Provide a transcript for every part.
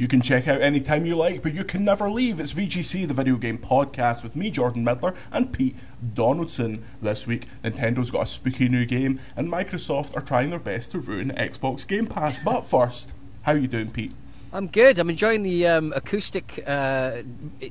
You can check out anytime you like, but you can never leave. It's VGC, the video game podcast, with me, Jordan Middler, and Pete Donaldson. This week, Nintendo's got a spooky new game, and Microsoft are trying their best to ruin Xbox Game Pass. But first, how are you doing, Pete? I'm good. I'm enjoying the um, acoustic. Uh,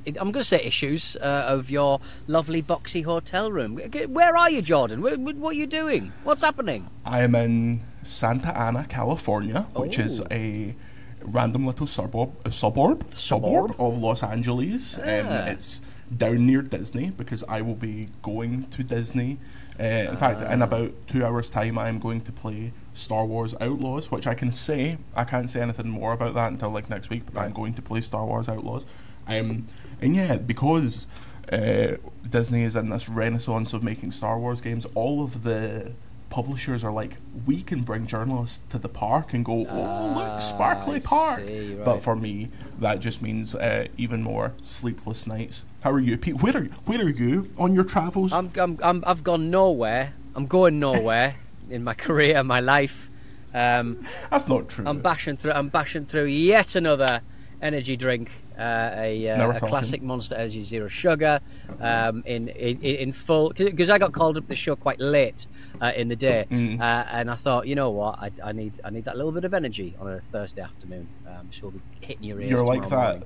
I'm going to say issues uh, of your lovely boxy hotel room. Where are you, Jordan? What, what, are you doing? What's happening? I am in Santa Ana, California, which oh. is a random little suburb, a suburb, suburb, of Los Angeles. Um, it's down near Disney because I will be going to Disney. Uh, in fact, in ah. about two hours' time, I am going to play Star Wars Outlaws, which I can say I can't say anything more about that until like next week. But right. I'm going to play Star Wars Outlaws, um, and yeah, because uh, Disney is in this renaissance of making Star Wars games, all of the publishers are like, we can bring journalists to the park and go, oh, look, ah, sparkly park. See, right. But for me, that just means uh, even more sleepless nights. How are you, Pete? Where are you? Where are you on your travels? I'm, I'm, I'm I've gone nowhere. I'm going nowhere in my career, my life. Um, That's not true. I'm bashing through. I'm bashing through yet another energy drink, uh, a, uh, a classic Monster Energy Zero Sugar, um, in, in in full because I got called up the show quite late uh, in the day, mm. Uh, and I thought, you know what, I, I, need I need that little bit of energy on a Thursday afternoon. Um, so we'll be hitting your ears. You're like that. Morning.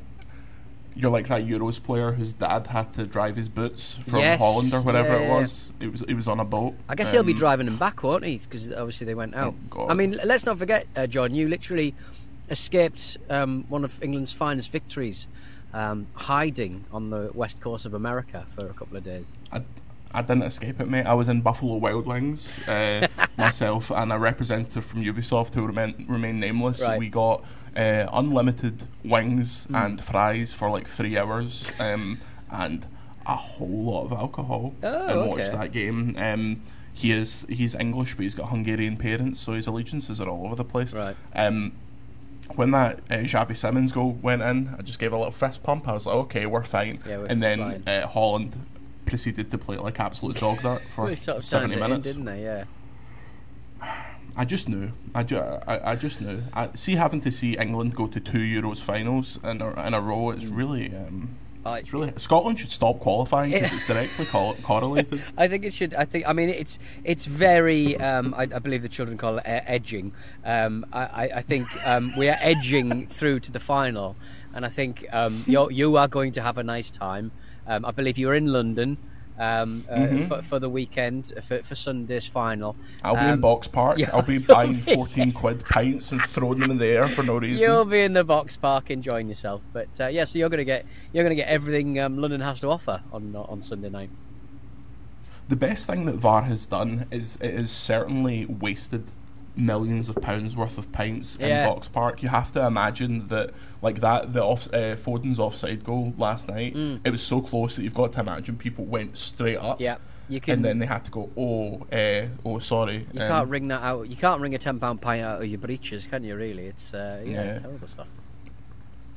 You're like that Euros player whose dad had to drive his boots from yes, Holland or whatever yeah, it was. It was it was on a boat. I guess um, he'll be um, driving them back, won't he? Because obviously they went out. Oh I mean, let's not forget, uh, John. You literally escaped um, one of England's finest victories, um, hiding on the west coast of America for a couple of days. I, I didn't escape it, mate. I was in Buffalo Wild Wings uh, myself and a representative from Ubisoft who remain, remain nameless. Right. We got uh, unlimited wings mm. and fries for like three hours um, and a whole lot of alcohol oh, and okay. watched that game. Um, he is he's English, but he's got Hungarian parents, so his allegiances are all over the place. Right. Um, when that uh, Xavi Simons goal went in, I just gave a little fist pump. I was like, okay, we're fine. Yeah, we're and then uh, Holland proceeded to play like absolute dog that for sort of 70 minutes. In, didn't they? Yeah. I just knew. I, ju- I, I just knew. I see having to see England go to two Euros finals in a, in a row. It's mm. really um, uh, it's really Scotland should stop qualifying because it's directly co- correlated. I think it should. I think. I mean, it's it's very. Um, I, I, believe the children call it edging. Um, I, I, think um, we are edging through to the final, and I think um, you you are going to have a nice time. Um, I believe you're in London um, uh, mm-hmm. for, for, the weekend for, for Sunday's final. I'll um, be in um, Box Park. I'll be buying 14 quid pints and throwing them in the air for no reason. You'll be in the Box Park enjoying yourself. But uh, yeah, so you're gonna get you're gonna get everything um, London has to offer on on Sunday night. The best thing that VAR has done is it has certainly wasted millions of pounds worth of pints yeah. in Box Park. You have to imagine that, like that, the off uh, Foden's offside goal last night. Mm. It was so close that you've got to imagine people went straight up. Yeah. You can, and then they had to go. Oh, uh, oh, sorry. You um, can't ring that out. You can't ring a ten pound pint out of your breeches, can you? Really, it's uh, yeah, yeah. terrible stuff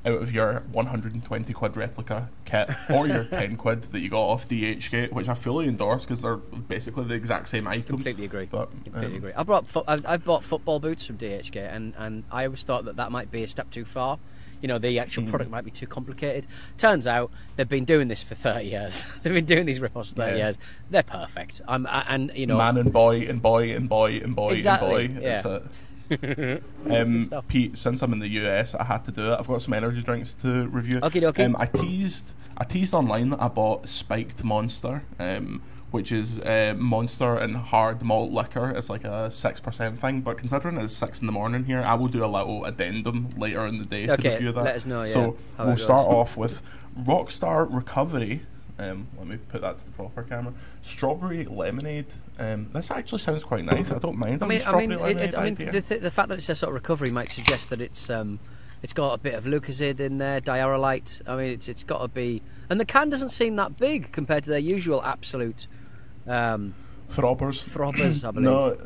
out of your 120 quid replica kit or your 10 quid that you got off DHgate, which I fully endorse because they're basically the exact same item. Completely agree. But, Completely um, agree. I brought fo- I've, I've, bought football boots from DHgate, and, and I always thought that that might be a step too far. You know, the actual mm. product might be too complicated. Turns out they've been doing this for 30 years. they've been doing these rip-offs for 30 yeah. years. They're perfect. I'm, I, and you know, man and boy and boy and boy and boy exactly, and boy. Yeah. um, Pete, since I'm in the US, I had to do it. I've got some energy drinks to review. Okay, okay. Um, I teased, I teased online that I bought Spiked Monster, um, which is uh, Monster and hard malt liquor. It's like a six percent thing, but considering it's six in the morning here, I will do a little addendum later in the day okay, to review that. let us know. Yeah, so we'll start off with Rockstar Recovery. Um, let me put that to the proper camera. Strawberry lemonade. Um, this actually sounds quite nice. I don't mind. I mean, I mean, it, it, I mean the, th- the, fact that it says sort of recovery might suggest that it's um, it's got a bit of Lucozade in there, Dioralyte. I mean, it's it's got to be, and the can doesn't seem that big compared to their usual absolute. Um, throbbers. Throbbers, I believe. no,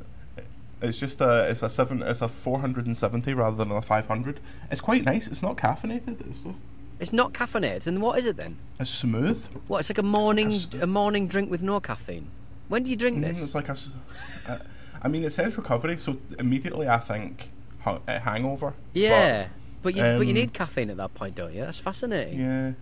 it's just a it's a seven it's a four hundred and seventy rather than a five hundred. It's quite nice. It's not caffeinated. It's just it's not caffeinated, and what is it then? A smooth. What? It's like a morning like a, a, morning drink with no caffeine. When do you drink mm, this? It's like a. Uh, I mean, it says recovery, so immediately I think ha- hangover. Yeah. But you, um, but you need caffeine at that point, don't you? That's fascinating. Yeah.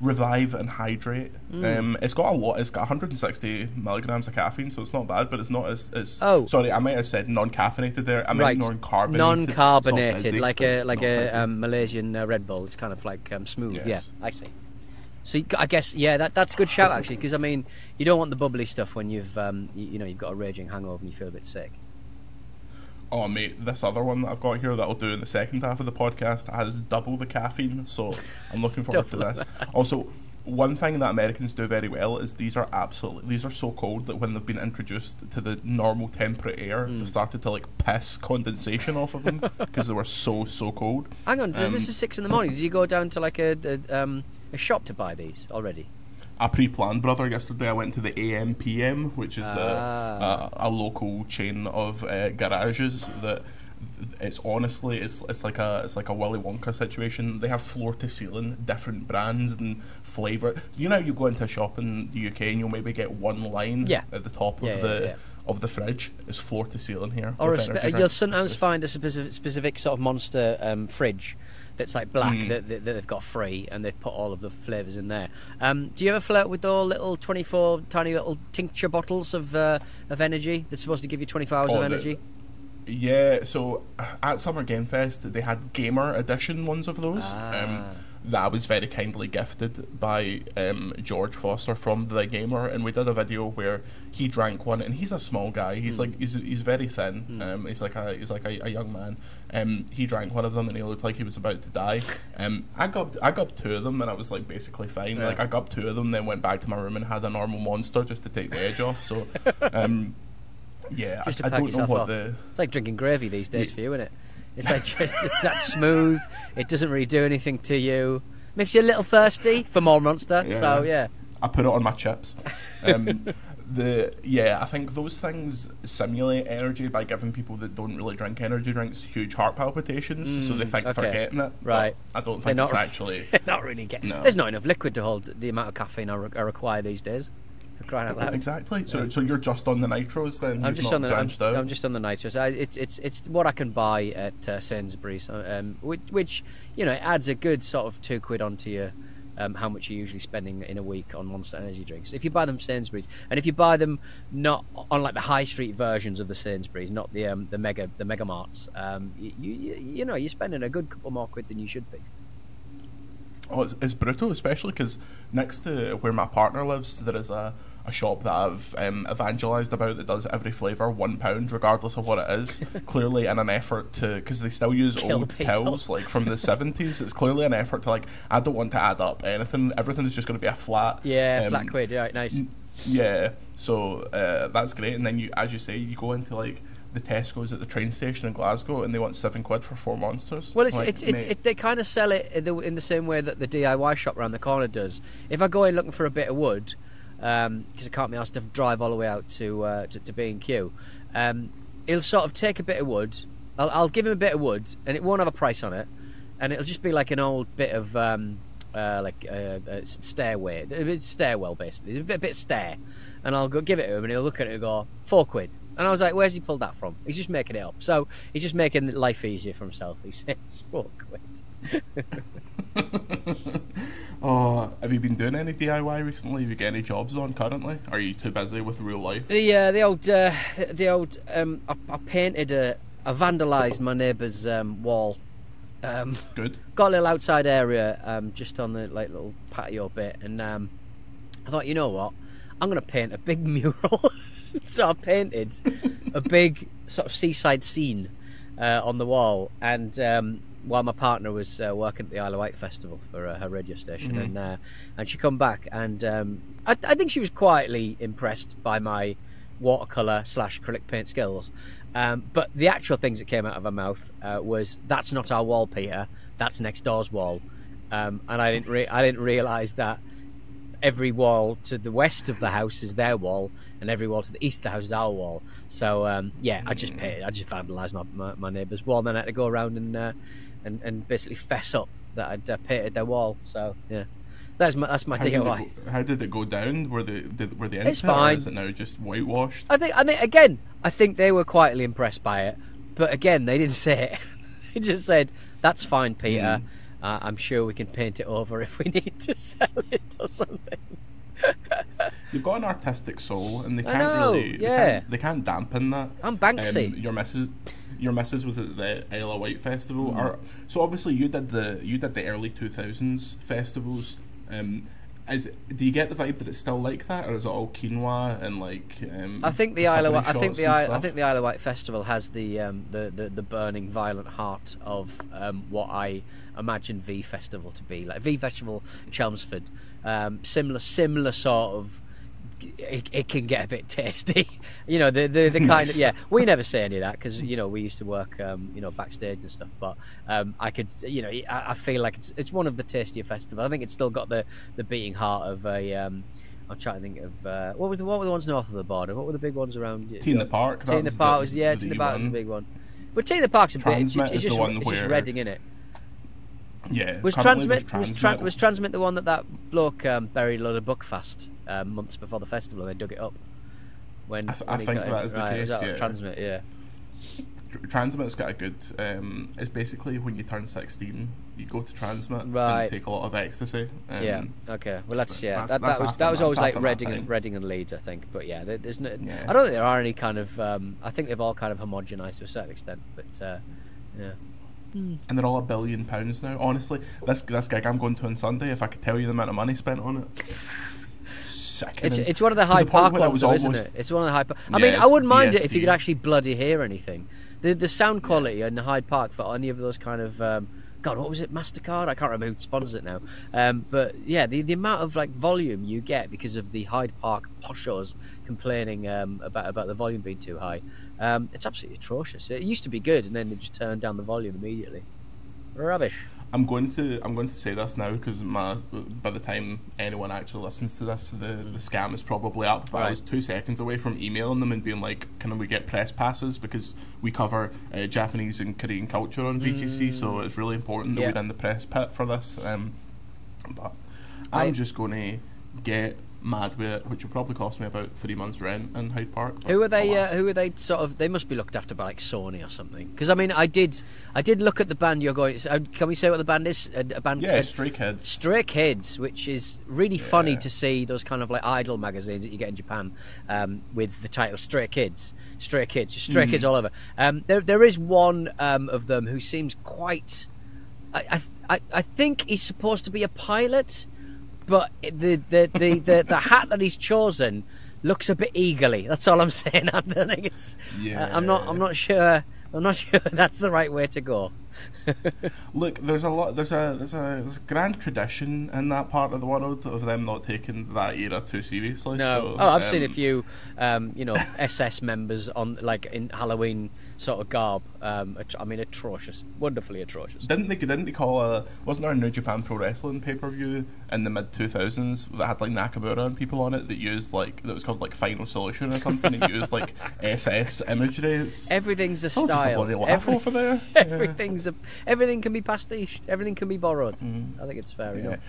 Revive and hydrate. Mm. Um, it's got a lot. It's got 160 milligrams of caffeine, so it's not bad. But it's not as, as oh sorry, I might have said non-caffeinated there. I meant right. non-carbonated. Non-carbonated, like a like a um, Malaysian uh, Red Bull. It's kind of like um, smooth. Yes. Yeah, I see. So you, I guess yeah, that, that's a good shout actually, because I mean you don't want the bubbly stuff when you've um, you, you know you've got a raging hangover and you feel a bit sick. Oh mate, this other one that I've got here that I'll do in the second half of the podcast has double the caffeine, so I'm looking forward to this. That. Also, one thing that Americans do very well is these are absolutely these are so cold that when they've been introduced to the normal temperate air, mm. they've started to like piss condensation off of them because they were so so cold. Hang on, um, this is six in the morning. Did you go down to like a, a, um, a shop to buy these already? I pre-planned, brother. Yesterday I went to the AMPM, which is ah. a, a, a, local chain of uh, garages that it's honestly it's it's like a it's like a Willy Wonka situation. They have floor to ceiling different brands and flavor. You know, you go into a shop in the UK and you'll maybe get one line yeah. at the top yeah, of the. Yeah, of the fridge is floor to ceiling here. Or spe- you'll sometimes find a specific, specific sort of monster um, fridge that's like black mm. that, that, that, they've got free and they've put all of the flavours in there. Um, do you ever flirt with all little 24 tiny little tincture bottles of uh, of energy that's supposed to give you 24 hours oh, of energy? The, yeah, so at Summer Game Fest they had gamer edition ones of those. Um, ah. Um, that I was very kindly gifted by um, George Foster from The Gamer, and we did a video where he drank one, and he's a small guy. He's mm. like he's, he's very thin. Mm. Um, he's like a he's like a, a, young man. Um, he drank one of them, and he looked like he was about to die. Um, I got I got two of them, and I was like basically fine. Yeah. Like I got two of them, then went back to my room and had a normal monster just to take the edge off. So. Um, yeah, I, I, don't know what off. the. It's like drinking gravy these days yeah. for you, isn't it? It's like just it's that smooth. It doesn't really do anything to you. Makes you a little thirsty for more Monster. Yeah. So yeah. I put it on my chips. Um, the yeah, I think those things simulate energy by giving people that don't really drink energy drinks huge heart palpitations, mm, so they mm, think okay. they're getting it. Right. I don't think they're it's actually. not really getting. No. There's not enough liquid to hold the amount of caffeine I, re- I require these days for crying out loud. Exactly. So, so you're just on the nitros then? I'm just on the. I'm, I'm, just on the nitros. I, it's it's it's what I can buy at uh, Sainsbury's, uh, um, which, which, you know adds a good sort of two quid onto your. Um, how much you're usually spending in a week on Monster Energy drinks. If you buy them Sainsbury's, and if you buy them not on like the high street versions of the Sainsbury's, not the um, the mega the mega marts, um, you, you you know you're spending a good couple more quid than you should be. Oh, it's, it's brutal, especially because next to where my partner lives, there is a a shop that I've um, evangelized about that does every flavor one pound, regardless of what it is. clearly, in an effort to, because they still use Kill old people. tills like from the seventies. It's clearly an effort to like, I don't want to add up anything. Everything is just going to be a flat. Yeah, um, flat quid. Yeah, nice. Yeah, so uh, that's great. And then you, as you say, you go into like the Tesco's at the train station in Glasgow, and they want seven quid for four monsters. Well, it's like, it's, it's it, they kind of sell it in the, in the, same way that the DIY shop around the corner does. If I go in looking for a bit of wood, because um, I can't be asked to drive all the way out to uh, to, to B and Q. Um, he'll sort of take a bit of wood. I'll, I'll, give him a bit of wood, and it won't have a price on it, and it'll just be like an old bit of um, uh, like a, uh, a stairway, a stairwell basically, a bit, a bit stair, and I'll go give it to him, and he'll look at it and go four quid. And I was like, "Where's he pulled that from?" He's just making it up. So he's just making life easier for himself. He says four quid. Oh, have you been doing any DIY recently? Have you got any jobs on currently? Are you too busy with real life? The uh, the old uh, the old um, I, I painted a I vandalised my neighbour's um, wall. Um, Good. Got a little outside area um, just on the like little patio bit, and um, I thought, you know what, I'm going to paint a big mural. so I painted a big sort of seaside scene uh, on the wall, and um, while my partner was uh, working at the Isle of Wight festival for uh, her radio station, mm-hmm. and uh, and she come back, and um, I, I, think she was quietly impressed by my watercolor slash acrylic paint skills. Um, but the actual things that came out of her mouth uh, was, "That's not our wall, Peter. That's next door's wall," um, and I didn't re- I didn't realize that every wall to the west of the house is their wall, and every wall to the east of the house is our wall. So um, yeah, I just painted, I just vandalised my, my, my, neighbour's wall, and then I had to go around and uh, and, and basically fess up that I'd uh, painted their wall. So yeah, that's my that's my how DIY. Did go, how did it go down? Were the did, were the it's fine. is it now just whitewashed? I think I think again, I think they were quietly impressed by it, but again, they didn't say it. they just said, "That's fine, Peter. Mm. Uh, I'm sure we can paint it over if we need to sell it or something." You've got an artistic soul, and they can't know, really. Yeah. They can't, they can't, dampen that. I'm Banksy. Um, your missus, your missus with the, the Isle of Wight festival mm. are so obviously you did the you did the early two thousands festivals. Um, is do you get the vibe that it's still like that, or is it all quinoa and like? Um, I think the Isle of Wight, I think the I, I think the Isle of Wight festival has the um, the, the, the burning violent heart of um, what I imagine V Festival to be like. V Festival Chelmsford, um, similar similar sort of it, it, can get a bit tasty. you know, the the, the kind of yeah. We never say any of that because you know we used to work um, you know backstage and stuff. But um, I could you know I, I, feel like it's it's one of the tastier festivals. I think it's still got the the beating heart of a. Um, I'm trying to think of uh, what was the, what were the ones north of the border? What were the big ones around? T in the Park. T in the Park was yeah. T in the Park was a big one. But T in the Park's a bit. It's, it's, it's, just, it's just Reading in it. Yeah. Was Transmit, was, Transmit. was Transmit the one that that bloke um, buried a lot of Buckfast um, months before the festival and they dug it up? When, I, th- when I think that is the right, case. That yeah. Transmit, yeah. Transmit's got a good. Um, it's basically when you turn sixteen, you go to Transmit right. and take a lot of ecstasy. Um, yeah. Okay. Well, that's yeah. That's, that, that was that was always like Reading and Reading and Leeds, I think. But yeah, there, there's no. Yeah. I don't think there are any kind of. Um, I think they've all kind of homogenized to a certain extent, but uh, yeah. Mm. And they're all a billion pounds now. Honestly, this this gig I'm going to on Sunday, if I could tell you the amount of money spent on it. It's, it's one of the Hyde Park ones, though, isn't it? It's one of the Hyde Park. I yeah, mean, I wouldn't mind it if you could actually bloody hear anything. The the sound quality yeah. in Hyde Park for any of those kind of um, God, what was it? Mastercard? I can't remember who sponsors it now. Um, but yeah, the, the amount of like volume you get because of the Hyde Park poshos complaining um, about about the volume being too high, um, it's absolutely atrocious. It used to be good, and then they just turned down the volume immediately. Rubbish. I'm going to I'm going to say this now because my by the time anyone actually listens to this, the, the scam is probably up. But right. I was two seconds away from emailing them and being like, "Can we get press passes?" Because we cover uh, Japanese and Korean culture on VGC, mm. so it's really important that yeah. we're in the press pit for this. Um, but I'm just going to get mad with it, which would probably cost me about three months' rent in Hyde Park. Who are they? Uh, who are they? Sort of. They must be looked after by like Sony or something. Because I mean, I did, I did look at the band you're going. Uh, can we say what the band is? A, a band? Yeah, uh, Stray Kids. Stray Kids, which is really yeah. funny to see those kind of like idol magazines that you get in Japan um, with the title Stray Kids, Stray Kids, Stray mm. Kids all over. Um, there, there is one um, of them who seems quite. I, I, I think he's supposed to be a pilot but the the, the, the, the hat that he's chosen looks a bit eagerly. That's all I'm saying. I think it's. Yeah. Uh, I'm not. I'm not sure. I'm not sure that's the right way to go. Look, there's a lot. There's a there's a there's grand tradition in that part of the world of them not taking that era too seriously. No, so, oh, I've um, seen a um, few, um, you know, SS members on like in Halloween sort of garb. Um, I mean, atrocious, wonderfully atrocious. Didn't they? Didn't they call a? Wasn't there a New Japan Pro Wrestling pay per view in the mid two thousands that had like Nakamura and people on it that used like that was called like Final Solution or something and used like SS imagery. It's, Everything's a style. Just a Every, over there. Everything's yeah. A everything can be pastiched. Everything can be borrowed. Mm. I think it's fair yeah. enough.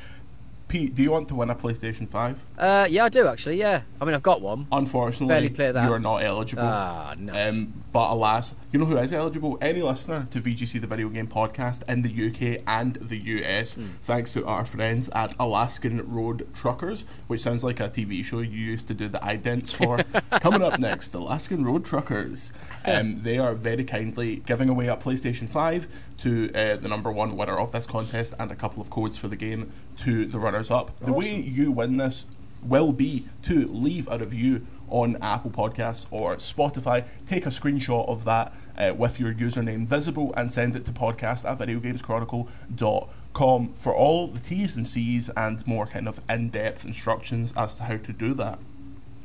Pete, do you want to win a PlayStation 5? Uh, yeah, I do actually, yeah. I mean, I've got one. Unfortunately, play that. you are not eligible. Ah, nice. Um, but alas, you know who is eligible? Any listener to VGC the Video Game Podcast in the UK and the US, mm. thanks to our friends at Alaskan Road Truckers, which sounds like a TV show you used to do the idents for. Coming up next, Alaskan Road Truckers. Um, they are very kindly giving away a PlayStation 5 to uh, the number one winner of this contest and a couple of codes for the game to the runners up. The way you win this will be to leave a review on Apple Podcasts or Spotify. Take a screenshot of that uh, with your username visible and send it to podcast at videogameschronicle.com for all the T's and C's and more kind of in depth instructions as to how to do that.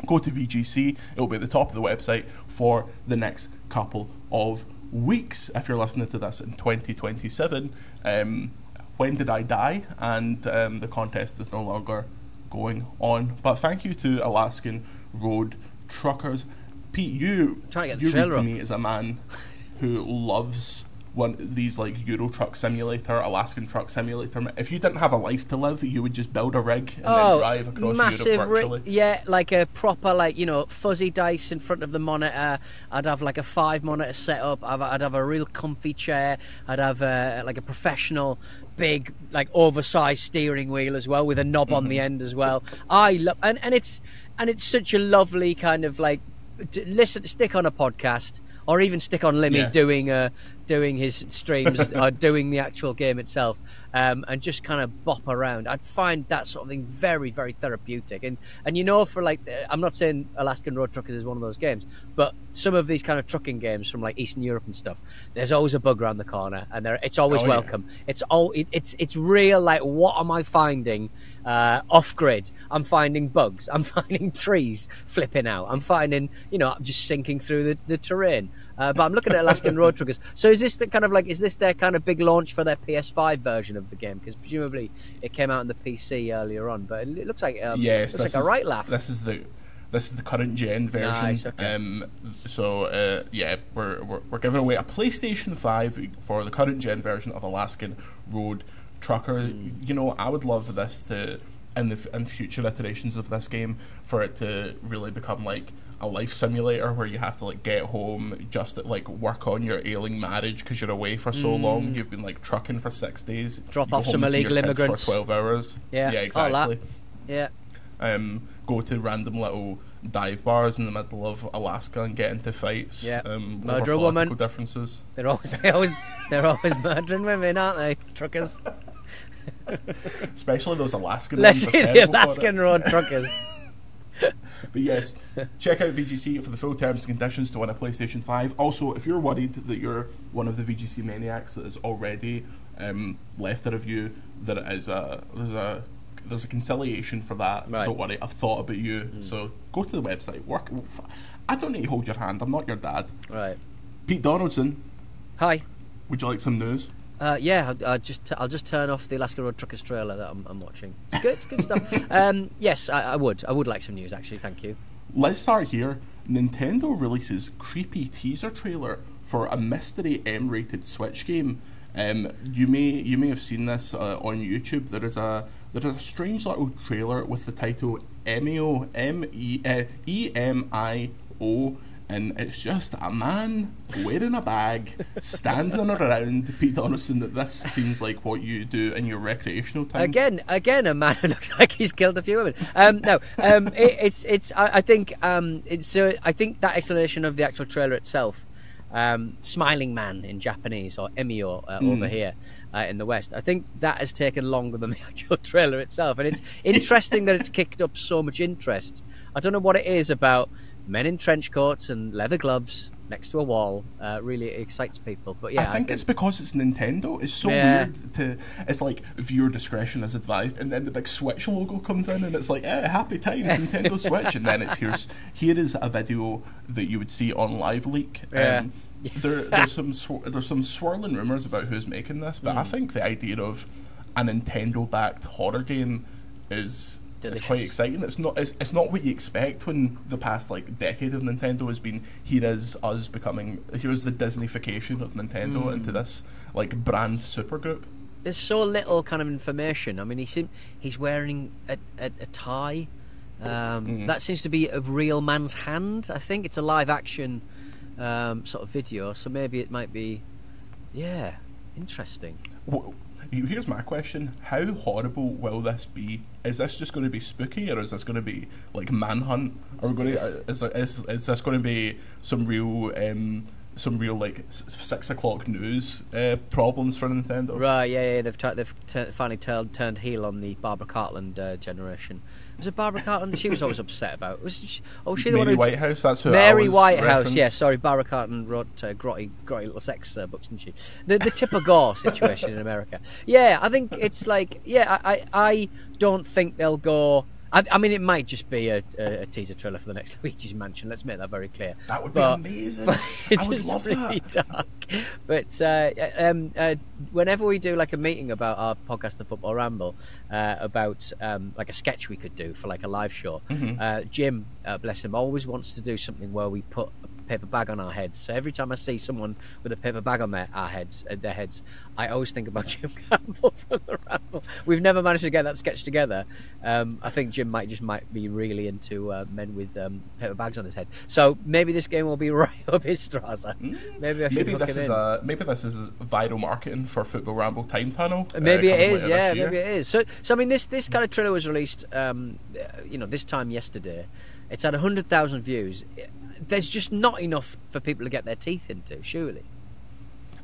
Go to VGC, it'll be at the top of the website for the next couple of weeks if you're listening to this in 2027. Um, when did I die? And um, the contest is no longer going on. But thank you to Alaskan Road Truckers. Pete, you trying to get you the read to me as a man who loves one these like Euro Truck Simulator, Alaskan Truck Simulator. If you didn't have a life to live, you would just build a rig and oh, then drive across massive Europe virtually. Ri- yeah, like a proper like you know fuzzy dice in front of the monitor. I'd have like a five monitor setup. I'd have a real comfy chair. I'd have a, like a professional big like oversized steering wheel as well with a knob mm-hmm. on the mm-hmm. end as well. I love and and it's and it's such a lovely kind of like listen stick on a podcast or even stick on Limmy yeah. doing uh, doing his streams or doing the actual game itself, um, and just kind of bop around. I'd find that sort of thing very very therapeutic. And and you know, for like, I'm not saying Alaskan Road Truckers is one of those games, but some of these kind of trucking games from like Eastern Europe and stuff, there's always a bug around the corner, and there it's always oh, welcome. Yeah. It's all it, it's it's real. Like, what am I finding uh, off grid? I'm finding bugs. I'm finding trees flipping out. I'm finding you know, I'm just sinking through the, the terrain. Uh, but I'm looking at Alaskan Road Truckers. So is this the kind of like is this their kind of big launch for their PS5 version of the game? Because presumably it came out on the PC earlier on, but it looks like um, yes, looks like a right laugh. This is the this is the current gen version. Nice, okay. um, so uh, yeah, we're, we're, we're giving away a PlayStation Five for the current gen version of Alaskan Road Trucker. Mm. You know, I would love this to in the in future iterations of this game for it to really become like a life simulator where you have to like get home just to, like work on your ailing marriage because you're away for so mm. long. You've been like trucking for six days. Drop off some illegal immigrants for twelve hours. Yeah, yeah, exactly. Yeah. Um, go to random little dive bars in the middle of Alaska and get into fights. Yeah. Um, Murder a woman. Differences. They're always they always they're always murdering women, aren't they? Truckers. Especially those Alaskan. Let's see the Alaskan road truckers. but yes, check out VGC for the full terms and conditions to win a PlayStation 5. Also, if you're worried that you're one of the VGC maniacs that has already um, left a review, there is a there's a there's a conciliation for that. Right. Don't worry, I've thought about you. Mm. So go to the website. Work. I don't need to hold your hand. I'm not your dad. Right. Pete Donaldson. Hi. Would you like some news? Uh, yeah, I, I just I'll just turn off the Alaska Road Truckers trailer that I'm, I'm watching. It's good, it's good stuff. Um, yes, I, I, would. I would like some news actually. Thank you. Let's start here. Nintendo releases creepy teaser trailer for a mystery M-rated Switch game. Um, you may you may have seen this uh, on YouTube. There is a there is a strange little trailer with the title Emio M E uh, E M I O and it's just a man wearing a bag, standing around. Pete Donaldson, that this seems like what you do in your recreational time. Again, again, a man who looks like he's killed a few women. Um, no, um, it, it's it's. I, I think um, it's. Uh, I think that explanation of the actual trailer itself. Um, smiling man in Japanese or Emio uh, mm. over here uh, in the West. I think that has taken longer than the actual trailer itself, and it's interesting that it's kicked up so much interest. I don't know what it is about men in trench coats and leather gloves next to a wall uh, really excites people. But yeah, I think, I think, it's because it's Nintendo. It's so yeah. weird to. It's like viewer discretion is advised, and then the big Switch logo comes in, and it's like, eh, happy times, Nintendo Switch, and then it's here's here is a video that you would see on Live Leak. Yeah. Um, there, there's some sw- there's some swirling rumors about who's making this, but mm. I think the idea of a Nintendo backed horror game is Delicious. It's quite exciting. It's not. It's, it's not what you expect when the past like decade of Nintendo has been. Here is us becoming. Here's the Disneyfication of Nintendo mm. into this like brand supergroup. There's so little kind of information. I mean, he's he's wearing a, a, a tie. Um, mm. That seems to be a real man's hand. I think it's a live action um, sort of video, so maybe it might be. Yeah, interesting. Well, here's my question: How horrible will this be? Is this just going to be spooky, or is this going to be like Manhunt? Are we going to? Uh, is is, is this going to be some real? Um, some real like six o'clock news uh, problems for Nintendo. Right, yeah, yeah. They've they've finally turned turned heel on the Barbara Cartland uh, generation. Was it Barbara Cartland? she was always upset about. Was she, oh, she Mary the one who Whitehouse. That's who Mary Whitehouse. Yeah, sorry. Barbara Cartland wrote uh, grotty, grotty little sex uh, books, didn't she? The the Tipper Gore situation in America. Yeah, I think it's like yeah. I, I I don't think they'll go I, I, mean, it might just be a, a, a, teaser trailer for the next Luigi's Mansion. Let's make that very clear. That would but, be amazing. I would love really that. Dark. But uh, um, uh, whenever we do like a meeting about our podcast, The Football Ramble, uh, about um, like a sketch we could do for like a live show, mm-hmm. Uh, Jim, uh, bless him, always wants to do something where we put paper bag on our heads. So every time I see someone with a paper bag on their our heads, uh, their heads, I always think about Jim Campbell from the Ramble. We've never managed to get that sketch together. Um, I think Jim might just might be really into uh, men with um, paper bags on his head. So maybe this game will be right up his Strasser. Mm. Maybe I should maybe this is a, maybe this is viral marketing for Football Ramble Time Tunnel. Uh, maybe it is. Yeah, maybe it is. So so I mean this this kind of trailer was released, um, you know, this time yesterday. It's had hundred thousand views. There's just not enough for people to get their teeth into, surely.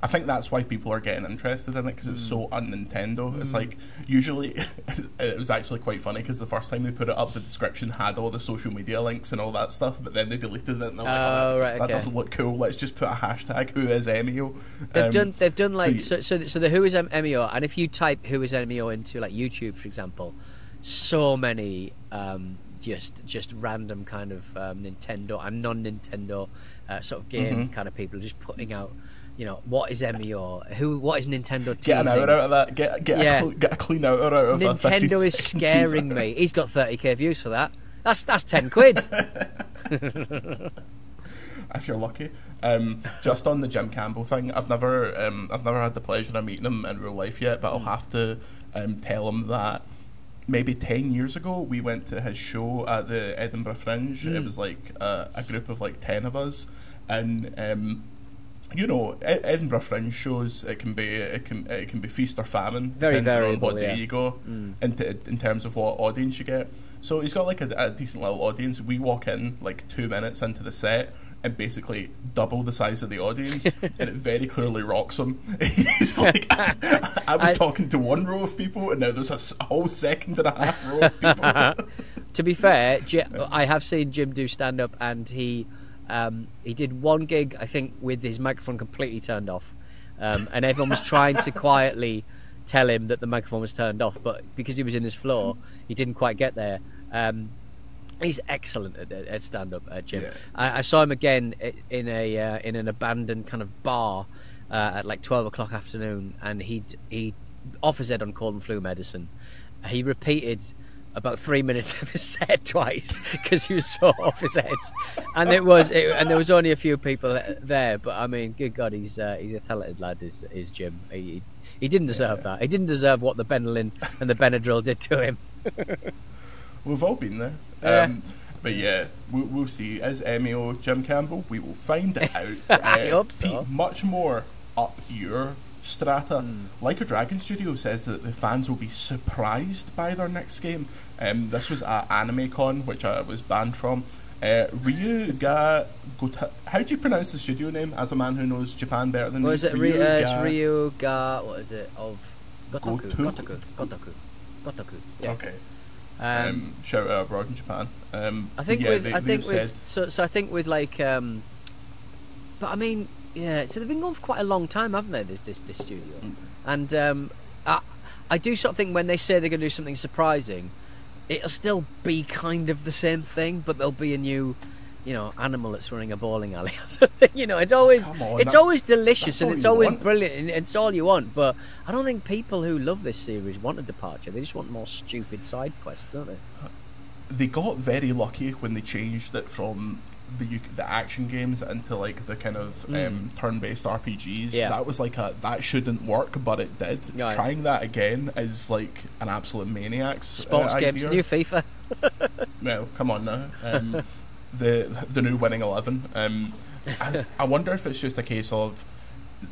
I think that's why people are getting interested in it because it's mm. so un Nintendo. Mm. It's like usually it was actually quite funny because the first time they put it up, the description had all the social media links and all that stuff, but then they deleted it. And they're like, oh, oh right, that okay. doesn't look cool. Let's just put a hashtag Who is Emio. They've um, done they've done like so, so, so, so the Who is Emio, and if you type Who is Emio into like YouTube, for example, so many. Um, just just random kind of um, Nintendo and non-Nintendo uh, sort of game mm-hmm. kind of people just putting out you know, what is or Who? What is Nintendo teasing? Get an hour out of that. Get get yeah. a, cl- get a clean out of that. Nintendo is scaring me. He's got 30k views for that. That's that's 10 quid. if you're lucky. Um, just on the Jim Campbell thing, I've never um, I've never had the pleasure of meeting him in real life yet, but I'll mm. have to um, tell him that maybe 10 years ago we went to his show at the Edinburgh Fringe. Mm. It was like a, a, group of like 10 of us and um, you know, Edinburgh Fringe shows it can be it can it can be feast or famine. Very. On what day you go, mm. in, in terms of what audience you get. So he's got like a, a, decent little audience. We walk in like two minutes into the set and basically double the size of the audience, and it very clearly rocks him. he's like, I, I was I, talking to one row of people, and now there's a whole second and a half row of people. to be fair, I have seen Jim do stand up, and he um, he did one gig, I think, with his microphone completely turned off, um, and everyone was trying to quietly tell him that the microphone was turned off, but because he was in his floor, he didn't quite get there. Um, he's excellent at, at stand-up, uh, Jim. Yeah. I, I, saw him again in a uh, in an abandoned kind of bar uh, at like twelve o'clock afternoon, and he he off his head on cold and flu medicine. He repeated about three minutes of his set twice because he was so off his head, and it was it, and there was only a few people there. But I mean, good God, he's uh, he's a talented lad. Is is Jim? He, he didn't deserve yeah. that. He didn't deserve what the Benylin and the Benadryl did to him. We've all been there. Yeah. Um, but yeah, we'll, we'll see. As Emio Jim Campbell, we will find out. I uh, hope so. Pete, much more up your strata. Mm. Like a Dragon Studio says that the fans will be surprised by their next game. Um, this was at AnimeCon, which I was banned from. Uh, Ryuga Gota. How do you pronounce the studio name? As a man who knows Japan better than what me. is it? Ryuga, uh, it's Ryuga. What is it? Of Gotoku. Gotoku. Gotoku. Gotoku. Yeah. Okay. Um, um, shout out abroad in Japan. Um, I think yeah, with they, I think with so, so I think with like um, but I mean yeah, so they've been going for quite a long time, haven't they? This this, this studio, mm. and um, I, I do sort of think when they say they're going to do something surprising, it'll still be kind of the same thing, but there'll be a new, you know, animal that's running a bowling alley or something. You know, it's always on, it's always delicious and it's always want. brilliant and it's all you want. But I don't think people who love this series want a departure. They just want more stupid side quests, don't they? They got very lucky when they changed it from the the action games into like the kind of mm. um, turn-based RPGs. Yeah. That was like a that shouldn't work, but it did. Oh, Trying that again is like an absolute maniac's uh, sports uh, games, new FIFA. well, come on now. Um, the the new winning eleven. Um, I, I wonder if it's just a case of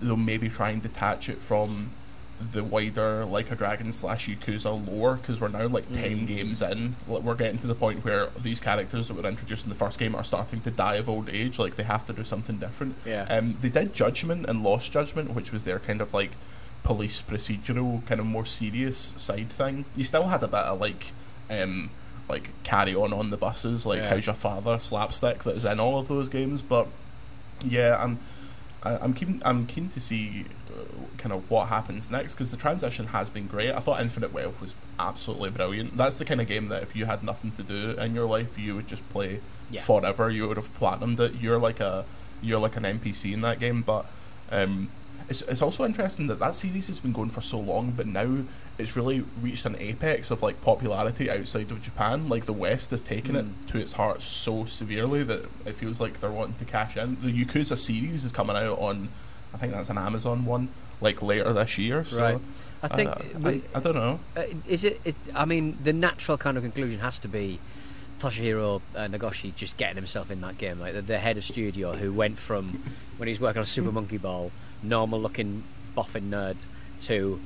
they'll maybe try and detach it from the wider like a dragon slash yakuza lore because we're now like mm. 10 games in we're getting to the point where these characters that were introduced in the first game are starting to die of old age like they have to do something different yeah um they did judgment and lost judgment which was their kind of like police procedural kind of more serious side thing you still had a bit of like um like carry on on the buses like yeah. how's your father slapstick that is in all of those games but yeah i'm I, am keen. I'm keen to see uh, kind of what happens next because the transition has been great. I thought Infinite Wealth was absolutely brilliant. That's the kind of game that if you had nothing to do in your life, you would just play yeah. forever. You would have platinumed it. You're like a you're like an NPC in that game, but um, it's, it's also interesting that that series has been going for so long, but now it's really reached an apex of like popularity outside of Japan. Like the West has taken mm. it hmm. to its heart so severely that it feels like they're wanting to cash in. The Yakuza series is coming out on, I think that's an Amazon one, like later this year. So, right. I think uh, I, I, don't know. Uh, is it? Is I mean, the natural kind of conclusion has to be Toshihiro uh, Nagoshi just getting himself in that game, like the, the, head of studio who went from when he's working on Super Monkey Ball, normal looking boffin nerd, to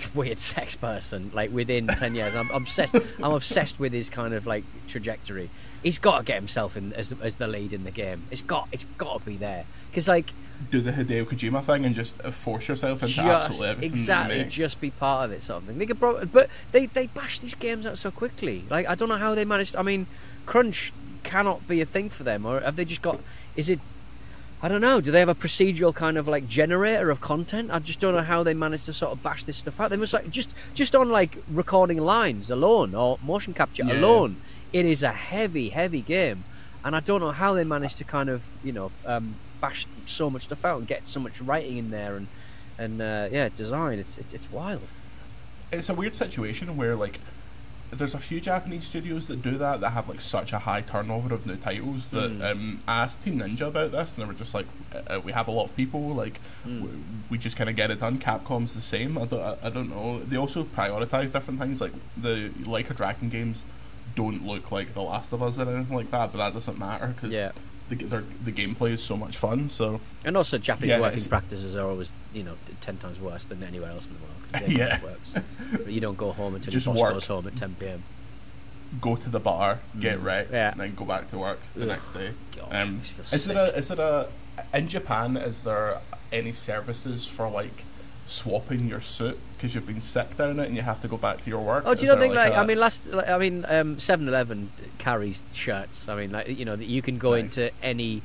weird sex person like within 10 years. I'm obsessed i'm obsessed with his kind of like trajectory. He's got to get himself in as, as the lead in the game. It's got it's got to be there. Because like do the hideo kojima thing and just uh, force yourself into just, absolutely everything exactly just be part of it sort of thing. They could probably, but they they bash these games out so quickly. Like i don't know how they managed i mean crunch cannot be a thing for them or have they just got is it I don't know. Do they have a procedural kind of like generator of content? I just don't know how they manage to sort of bash this stuff out. They must like just just on like recording lines alone or motion capture yeah. alone. It is a heavy, heavy game, and I don't know how they manage to kind of you know um, bash so much stuff out and get so much writing in there and and uh, yeah, design. It's, it's it's wild. It's a weird situation where like there's a few Japanese studios that do that that have like such a high turnover of new titles that mm. um, I asked Team Ninja about this and they were just like uh, uh we have a lot of people like mm. we, we, just kind of get it done Capcom's the same I don't, I, I, don't know they also prioritize different things like the Like a Dragon games don't look like The Last of Us or anything like that but that doesn't matter because yeah the, the gameplay is so much fun. So and also Japanese yeah, working practices are always you know ten times worse than anywhere else in the world. yeah, works. But you don't go home until Just your boss work. goes home at ten p.m. Go to the bar, get mm. wrecked, yeah. and then go back to work the Ugh, next day. God, um, is there a is there a in Japan? Is there any services for like swapping your suit because you've been sick down it and you have to go back to your work. Oh, do you not think like, like I mean last like, I mean um 7-Eleven carries shirts. I mean like you know that you can go nice. into any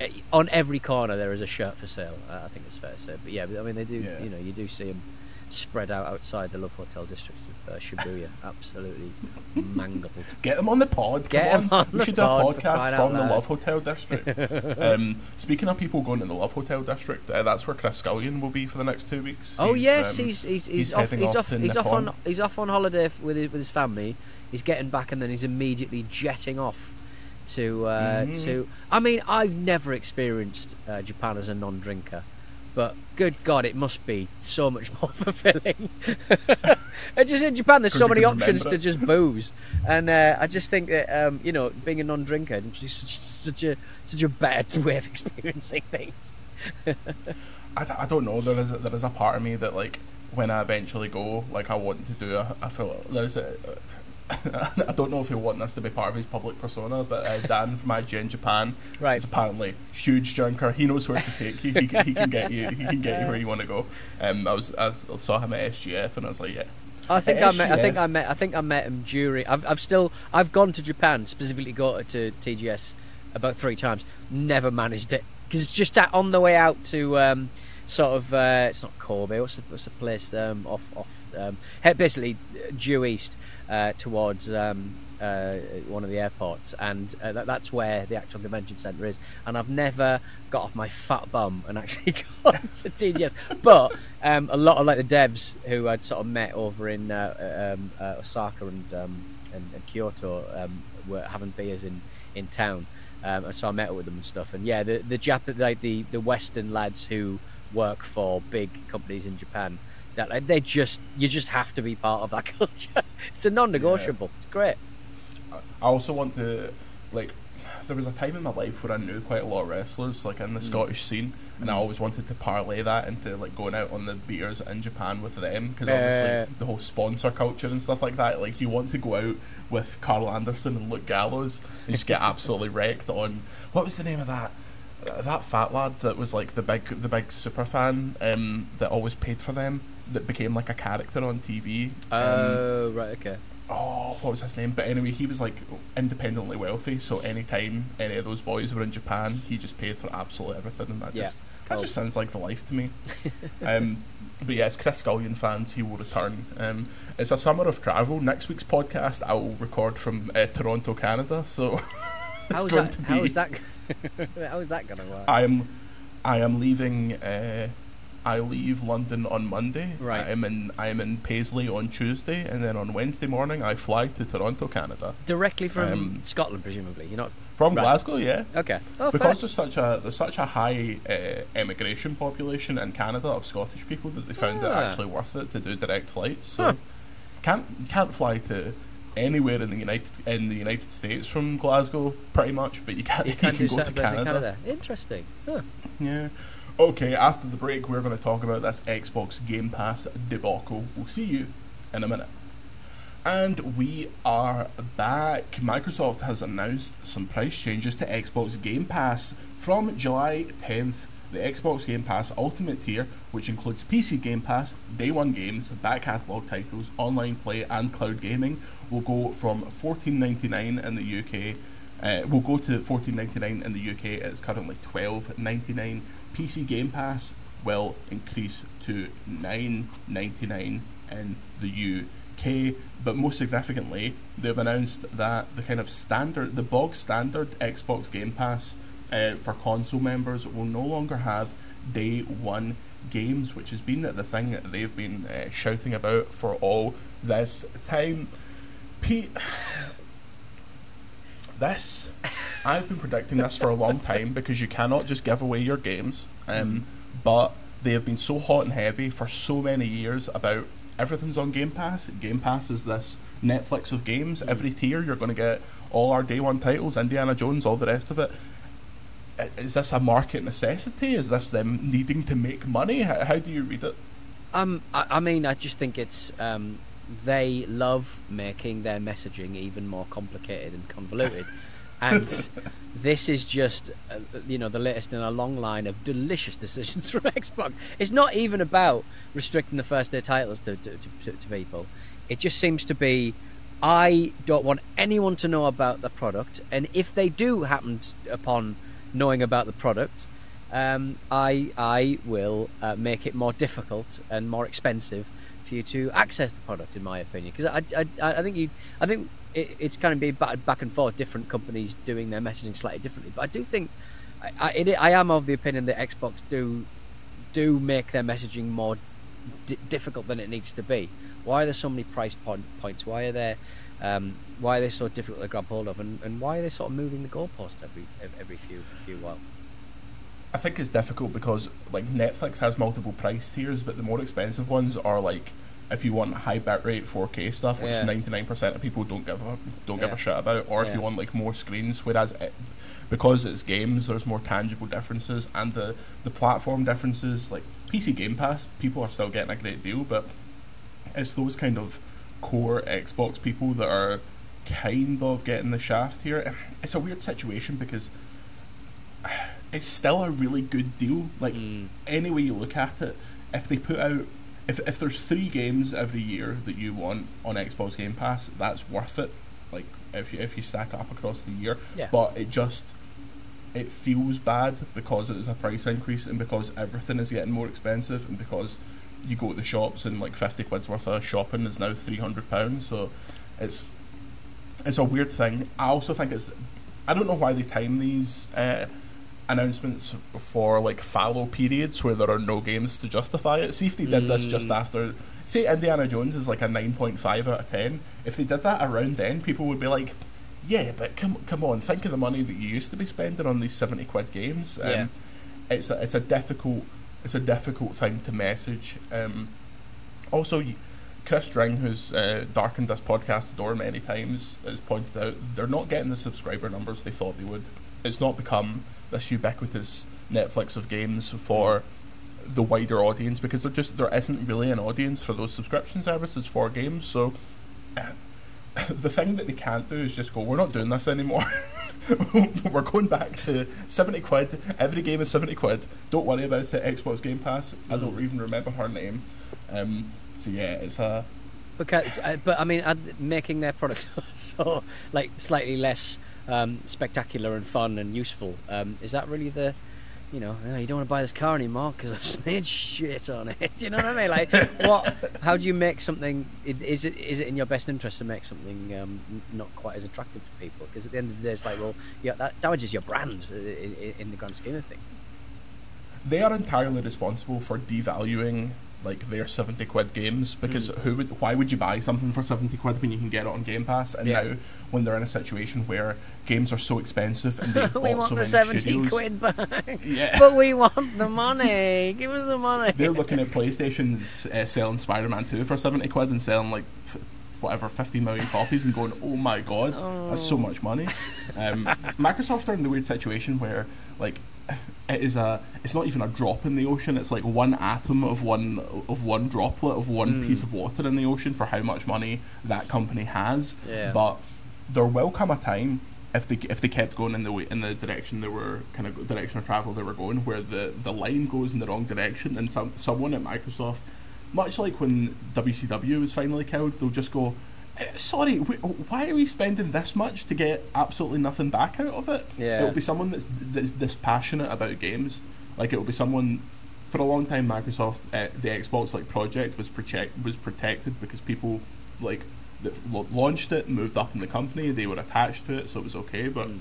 eh, on every corner there is a shirt for sale. Uh, I think it's fair to say. But yeah, I mean they do yeah. you know you do see them spread out outside the Love Hotel district of uh, Shibuya. Absolutely mangled. Get them on the pod. Get them on. on we should do a podcast from the Love Hotel district. um, speaking of people going to the Love Hotel district, uh, that's where Chris Scullion will be for the next two weeks. Oh he's, yes, um, he's, he's, he's, off. He's off. He's off on. He's off on holiday with his, with his family. He's getting back and then he's immediately jetting off to uh, mm. to. I mean, I've never experienced uh, Japan as a non-drinker. But good God, it must be so much more fulfilling. and just in Japan, there's so many options to just booze, and uh, I just think that um, you know, being a non-drinker is such a such a better way of experiencing things. I, I don't know. There is a, there is a part of me that like when I eventually go, like I want to do a, I feel there's a, I don't know if he'll want this to be part of his public persona, but uh, Dan from IGN Japan right. is apparently huge junker. He knows where to take you. He, can, he can get you. He can get you where you want to go. Um, I was I saw him at SGF and I was like, yeah. I think I met. I think I met. I think I met him during. I've, I've still. I've gone to Japan specifically. Got to TGS about three times. Never managed it because it's just at, on the way out to um, sort of. Uh, it's not Kobe. What's the, what's the place um, off off um, basically due east uh, towards um, uh, one of the airports, and uh, that, that's where the actual convention centre is. And I've never got off my fat bum and actually gone to TGS. But um, a lot of like the devs who I'd sort of met over in uh, um, uh, Osaka and, um, and, and Kyoto um, were having beers in in town. Um, so I met with them and stuff. And yeah, the the Jap- like the the Western lads who work for big companies in Japan that like, they just you just have to be part of that culture. it's a non-negotiable. Yeah. It's great. I also want to like. There was a time in my life where I knew quite a lot of wrestlers, like in the mm. Scottish scene, and I mm. always wanted to parlay that into like going out on the beers in Japan with them because obviously uh, the whole sponsor culture and stuff like that. Like you want to go out with Karl Anderson and Luke Gallows and just get absolutely wrecked on what was the name of that? that fat lad that was like the big the big super fan um, that always paid for them that became like a character on TV. Oh um, right, okay. Oh, what was his name? But anyway, he was like independently wealthy, so anytime any of those boys were in Japan, he just paid for absolutely everything, and that yeah, just that just sounds like the life to me. um, but yes, Chris Scullion fans, he will return. Um, it's a summer of travel. Next week's podcast, I will record from uh, Toronto, Canada. So how is that? How is that? how is that going to work? I am, I am leaving. Uh, I leave London on Monday. Right. I'm in I'm in Paisley on Tuesday, and then on Wednesday morning I fly to Toronto, Canada. Directly from um, Scotland, presumably. You're not from right. Glasgow, yeah. Okay. Oh, because fair. there's such a there's such a high uh, immigration population in Canada of Scottish people that they found it ah. actually worth it to do direct flights. So huh. can't can't fly to anywhere in the United in the United States from Glasgow, pretty much, but you can't you, can you can go to Canada. Canada. Interesting. Huh. Yeah. Okay, after the break, we're going to talk about this Xbox Game Pass debacle. We'll see you in a minute. And we are back. Microsoft has announced some price changes to Xbox Game Pass from July 10th. The Xbox Game Pass Ultimate tier, which includes PC Game Pass, Day One games, back catalog titles, online play, and cloud gaming, will go from $14.99 in the UK. Uh, will go to $14.99 in the UK. It's currently $12.99. PC Game Pass will increase to $9.99 in the UK. But most significantly, they've announced that the kind of standard, the bog standard Xbox Game Pass uh, for console members will no longer have day one games, which has been the thing that they've been uh, shouting about for all this time. Pete, this I've been predicting this for a long time because you cannot just give away your games. Um, but they have been so hot and heavy for so many years about everything's on Game Pass. Game Pass is this Netflix of games. Every tier you're going to get all our day one titles, Indiana Jones, all the rest of it. Is this a market necessity? Is this them needing to make money? How, how do you read it? Um, I, I, mean, I just think it's um, they love making their messaging even more complicated and convoluted. and this is just uh, you know the latest in a long line of delicious decisions from Xbox. It's not even about restricting the first day titles to, to, to, to people. It just seems to be I don't want anyone to know about the product, and if they do happen upon knowing about the product, um, I I will uh, make it more difficult and more expensive for you to access the product, in my opinion. Because I, I, I think you I think it, it's kind of being battered back and forth. Different companies doing their messaging slightly differently, but I do think I, I, I am of the opinion that Xbox do do make their messaging more d- difficult than it needs to be. Why are there so many price point, points? Why are there um, why are they so difficult to grab hold of, and, and why are they sort of moving the goalposts every every few few while? I think it's difficult because like Netflix has multiple price tiers, but the more expensive ones are like if you want high bitrate 4K stuff, which ninety nine percent of people don't give a don't yeah. give a shit about, or if you want like more screens, whereas it, because it's games, there's more tangible differences and the the platform differences. Like PC Game Pass, people are still getting a great deal, but it's those kind of core Xbox people that are kind of getting the shaft here. It's a weird situation because it's still a really good deal. Like mm. any way you look at it, if they put out if, if there's three games every year that you want on Xbox Game Pass, that's worth it. Like if you if you stack up across the year. Yeah. But it just it feels bad because it is a price increase and because everything is getting more expensive and because you go to the shops and like fifty quid's worth of shopping is now three hundred pounds. So it's it's a weird thing. I also think it's I don't know why they time these uh, announcements for like fallow periods where there are no games to justify it. See if they did mm. this just mm. after. Say Indiana Jones is like a nine point five out of ten. If they did that around then, people would be like, "Yeah, but come come on, think of the money that you used to be spending on these seventy quid games." Um, yeah. It's a, it's a difficult it's a difficult thing to message. Um, also, Chris Dring, who's uh, darkened this podcast door many times, has pointed out they're not getting the subscriber numbers they thought they would. It's not become this ubiquitous Netflix of games for the wider audience because there just there isn't really an audience for those subscription services for games. So uh, the thing that they can't do is just go, we're not doing this anymore. we're going back to seventy quid. Every game is seventy quid. Don't worry about it. Xbox Game Pass. Mm. I don't mm. even remember her name. Um, so yeah, it's a. Because, uh, but I mean, making their products so like slightly less um, spectacular and fun and useful. Um, is that really the, you know, oh, you don't want to buy this car anymore because I've smeared shit on it. you know what I mean? Like, what? How do you make something? Is it is it in your best interest to make something um, not quite as attractive to people? Because at the end of the day, it's like, well, yeah, that damages your brand in, in the grand scheme of things. they are entirely responsible for devaluing like their 70 quid games because mm. who would why would you buy something for 70 quid when you can get it on game pass? And yeah. now when they're in a situation where games are so expensive and they we want so the 70 studios, quid back. Yeah. But we want the money. Give us the money. They're looking at playstation's uh, selling spider-man 2 for 70 quid and selling like whatever 50 million copies and going oh my god oh. that's so much money um, microsoft are in the weird situation where like it is a it's not even a drop in the ocean it's like one atom of one of one droplet of one mm. piece of water in the ocean for how much money that company has yeah. but there will come a time if they if they kept going in the way in the direction they were kind of direction of travel they were going where the the line goes in the wrong direction and some someone at Microsoft much like when WCW was finally killed they'll just go sorry, why are we spending this much to get absolutely nothing back out of it? Yeah. It'll be someone that's that's this passionate about games. Like it'll be someone. For a long time, Microsoft, uh, the Xbox like project was protect was protected because people like that launched it, moved up in the company, they were attached to it, so it was okay. But mm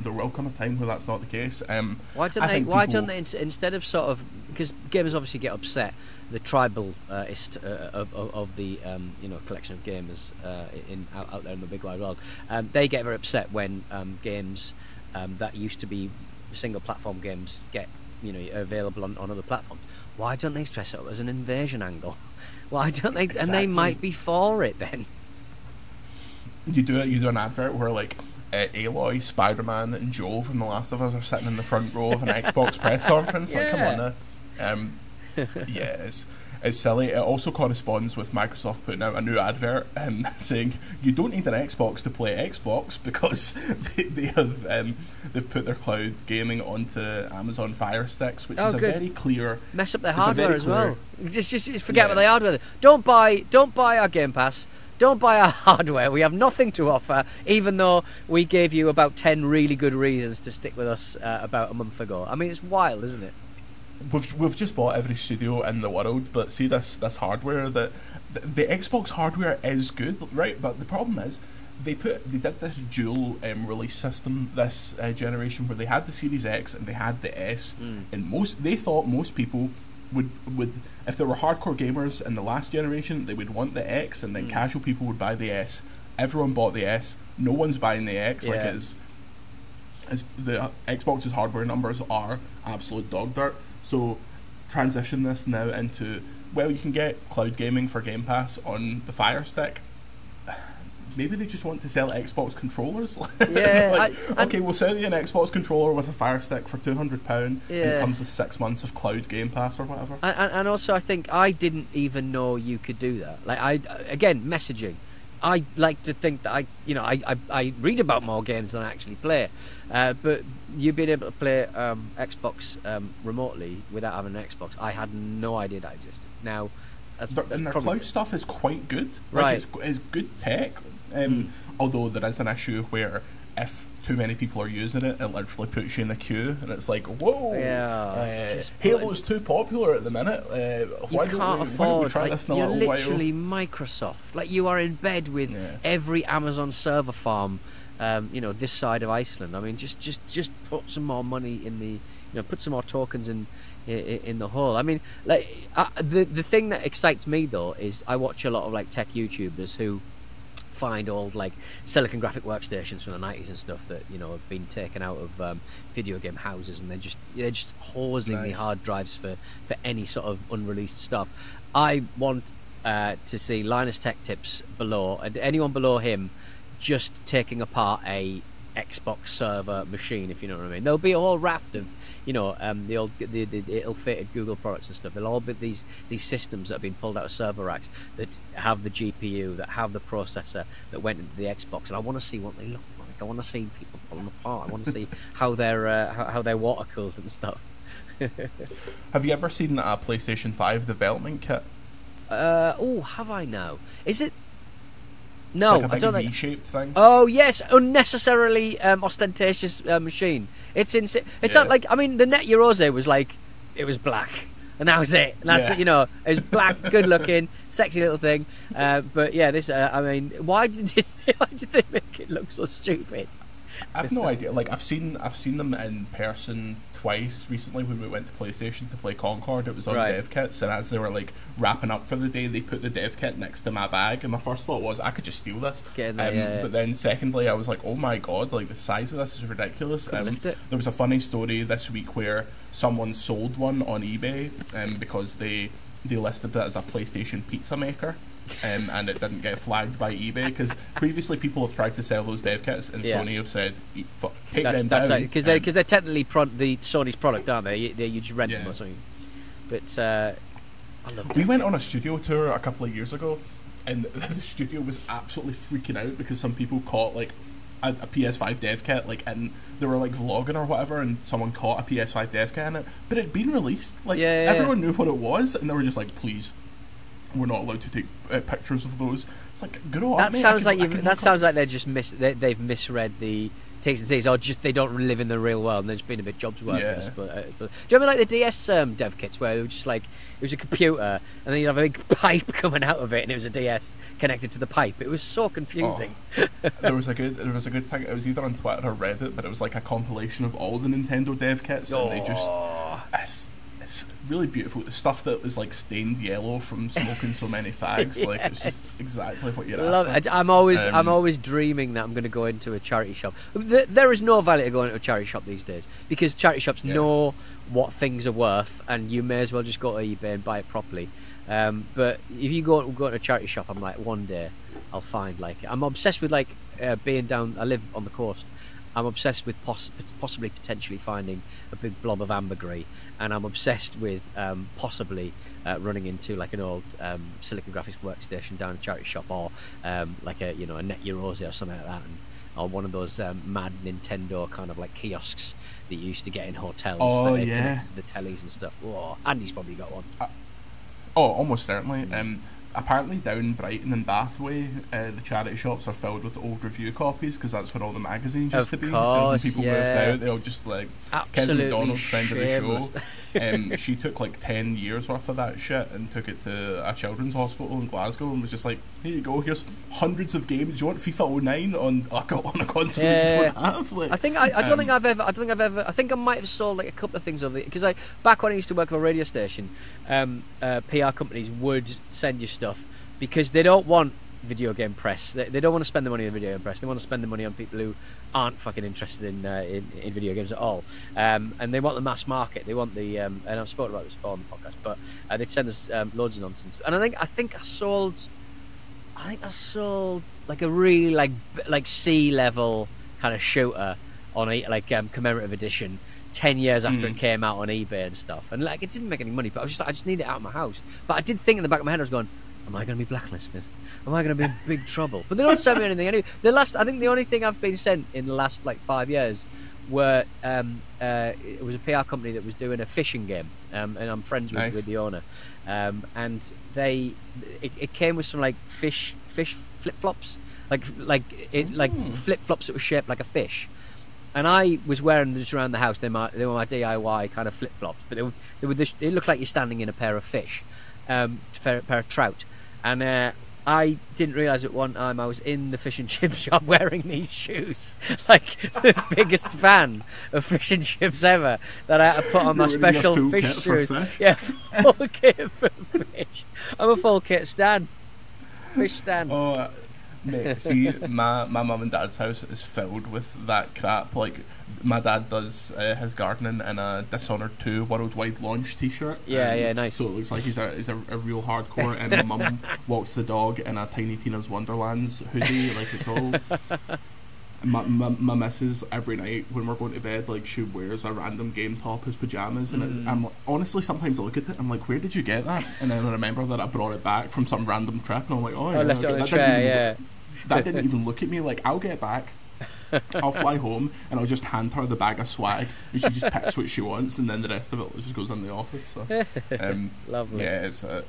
there will come a time where that's not the case. Um, why don't they? Why don't they instead of sort of because gamers obviously get upset. The tribalist uh, of, of, of, the um, you know collection of gamers uh, in out, out, there in the big wide world, um, they get very upset when um, games um, that used to be single platform games get you know available on, on other platforms. Why don't they stress it up as an invasion angle? Why don't they? Exactly. And they might be for it then. You do it. You do an advert where like uh, Aloy, Spider Man, and Joe from The Last of Us are sitting in the front row of an Xbox press conference. Yeah. Like, come on now. Um, yeah, it's, it's silly. It also corresponds with Microsoft putting out a new advert and saying you don't need an Xbox to play Xbox because they, they have um, they've put their cloud gaming onto Amazon Fire Sticks, which oh, is a very clear mess up their hardware as well. Just, just, just forget yeah. about the hardware. Don't buy don't buy our Game Pass don't buy our hardware. We have nothing to offer, even though we gave you about 10 really good reasons to stick with us uh, about a month ago. I mean, it's wild, isn't it? We've, we've just bought every studio in the world, but see this this hardware that the, the Xbox hardware is good, right? But the problem is they put they did this dual um, release system this uh, generation where they had the Series X and they had the S, mm. and most they thought most people would would if there were hardcore gamers in the last generation, they would want the X, and then mm. casual people would buy the S. Everyone bought the S. No one's buying the X. Yeah. Like as as the Xbox's hardware numbers are absolute dog dirt. So transition this now into well, you can get cloud gaming for Game Pass on the Fire Stick maybe they just want to sell Xbox controllers. Yeah. like, I, okay, we'll sell you an Xbox controller with a Fire Stick for two hundred pound. Yeah. And it comes with six months of cloud Game Pass or whatever. And, and also, I think I didn't even know you could do that. Like I again messaging. I like to think that I, you know, I, I, I read about more games than I actually play. Uh, but you being able to play um, Xbox um, remotely without having an Xbox, I had no idea that existed. Now, that's, and their cloud stuff is quite good. Like right. It's, it's good tech. Um, mm. Although there is an issue where if too many people are using it, it literally puts you in the queue, and it's like, whoa, yeah, uh, Halo's too popular at the minute. Uh, why you can't we, afford. Try like, this in you're literally while? Microsoft. Like you are in bed with yeah. every Amazon server farm. Um, you know, this side of Iceland. I mean, just just just put some more money in the, you know, put some more tokens in in, in the hole. I mean, like uh, the the thing that excites me though is I watch a lot of like tech YouTubers who find old like silicon graphic workstations from the 90s and stuff that you know have been taken out of um, video game houses and they're just they're just hosing nice. the hard drives for for any sort of unreleased stuff i want uh, to see linus tech tips below and anyone below him just taking apart a Xbox server machine, if you know what I mean. There'll be a whole raft of you know, um, the old the, the, the ill-fated Google products and stuff. They'll all be these these systems that have been pulled out of server racks that have the GPU, that have the processor that went into the Xbox, and I want to see what they look like. I want to see people pull them apart. I want to see how they're uh, how, how they're water cooled and stuff. have you ever seen a PlayStation Five development kit? Uh, oh, have I now? Is it no, like I don't think. V-shaped thing. Oh yes, unnecessarily um, ostentatious uh, machine. It's insane. It's yeah. not like I mean, the Net Yaroze was like it was black, and that was it. And that's yeah. it, you know, it was black, good looking, sexy little thing. Uh, but yeah, this. Uh, I mean, why did it, why did they make it look so stupid? I've no idea. Like I've seen I've seen them in person twice recently when we went to PlayStation to play Concord. It was on right. dev kits, and as they were like wrapping up for the day, they put the dev kit next to my bag. And my first thought was I could just steal this. Get there, um, yeah, yeah. But then secondly, I was like, oh my god, like the size of this is ridiculous. Um. There was a funny story this week where someone sold one on eBay um, because they they listed it as a PlayStation pizza maker um, and it didn't get flagged by eBay because previously people have tried to sell those dev kits and yeah. Sony have said take that's, them that's down because they're because they're technically pro- the Sony's product, aren't they? You, they, you just rent yeah. them or something. But uh, I love. We went kits. on a studio tour a couple of years ago, and the studio was absolutely freaking out because some people caught like a, a, PS5 dev kit, like, and they were like vlogging or whatever, and someone caught a PS5 dev kit in it, but it'd been released. Like, yeah, yeah, everyone knew what it was, and they were just like, please, we're not allowed to take uh, pictures of those. It's like good on That sounds can, like that sounds like they're just mis- they, have misread the T's and C's, or just they don't live in the real world and they're just being a bit jobs workers. Yeah. But, uh, but, do you remember like the DS um, dev kits where it was just like it was a computer and then you'd have a big pipe coming out of it and it was a DS connected to the pipe. It was so confusing. Oh. there was a good there was a good thing. It was either on Twitter or Reddit, but it was like a compilation of all the Nintendo dev kits, oh. and they just. Really beautiful. The stuff that was like stained yellow from smoking so many fags, yes. like it's just exactly what you're. Love after. it. I'm always, um, I'm always dreaming that I'm going to go into a charity shop. There is no value to going into a charity shop these days because charity shops yeah. know what things are worth, and you may as well just go to eBay and buy it properly. Um, but if you go go to a charity shop, I'm like, one day I'll find like I'm obsessed with like uh, being down. I live on the coast, I'm obsessed with poss- possibly potentially finding a big blob of ambergris, and I'm obsessed with um, possibly uh, running into like an old um, Silicon Graphics workstation down a charity shop, or um, like a you know a Net Yaroze or something like that, and, or one of those um, mad Nintendo kind of like kiosks that you used to get in hotels. Oh that yeah, connected to the tellies and stuff. Oh, Andy's probably got one. Uh, oh, almost certainly. Um, apparently down Brighton and Bathway, uh, the charity shops are filled with old review copies because that's where all the magazines used of to be. Course, and people yeah. moved out, they all just like Absolutely Kenzie McDonald, friend shameless. of the show. Um, she took like ten years worth of that shit and took it to a children's hospital in Glasgow and was just like, "Here you go. Here's hundreds of games. Do you want FIFA 09 on on a console yeah. you don't have?" Like, I think I, I don't um, think I've ever. I don't think I've ever. I think I might have sold like a couple of things of it because I back when I used to work for a radio station, um, uh, PR companies would send you stuff because they don't want video game press. They, they don't want to spend the money on video game press. They want to spend the money on people who aren't fucking interested in uh, in, in, video games at all. Um, and they want the mass market. They want the um, and I've spoken about this before on the podcast, but uh, they'd send us um, loads of nonsense. And I think I think I sold, I think I sold like a really like like C level kind of shooter on a like um, commemorative edition. 10 years after mm. it came out on eBay and stuff. And like, it didn't make any money, but I was just like, I just need it out of my house. But I did think in the back of my head, I was going, Am I going to be blacklisted? Am I going to be in big trouble? But they don't send me anything anyway. The last, I think, the only thing I've been sent in the last like five years were um, uh, it was a PR company that was doing a fishing game, um, and I'm friends with, nice. with the owner, um, and they it, it, came with some like fish fish flip flops, like like it like mm. flip flops that were shaped like a fish. And I was wearing them just around the house. They, my, they were my DIY kind of flip flops, but they were, they were this, it looked like you're standing in a pair of fish, um, pair, pair of trout. And uh, I didn't realise at one time I was in the fish and chip shop wearing these shoes. Like the biggest fan of fish and chips ever. That I had to put on my special fish shoes. Yeah, full kit for fish. I'm a full kit Stan. Fish Stan. Oh, uh, Mate, see, my my mum and dad's house is filled with that crap. Like, my dad does uh, his gardening in a Dishonored 2 worldwide launch T-shirt. Yeah, um, yeah, nice. So it looks like he's a he's a, a real hardcore. and my mum walks the dog in a Tiny Tina's Wonderlands hoodie. Like it's all. My, my, my missus every night when we're going to bed like she wears a random game top as pajamas and mm. I'm honestly sometimes I look at it I'm like where did you get that and then I remember that I brought it back from some random trip and I'm like oh, yeah, oh left it on the tray yeah that didn't even look at me like I'll get back I'll fly home and I'll just hand her the bag of swag and she just picks what she wants and then the rest of it just goes in the office so um, lovely yeah it's uh,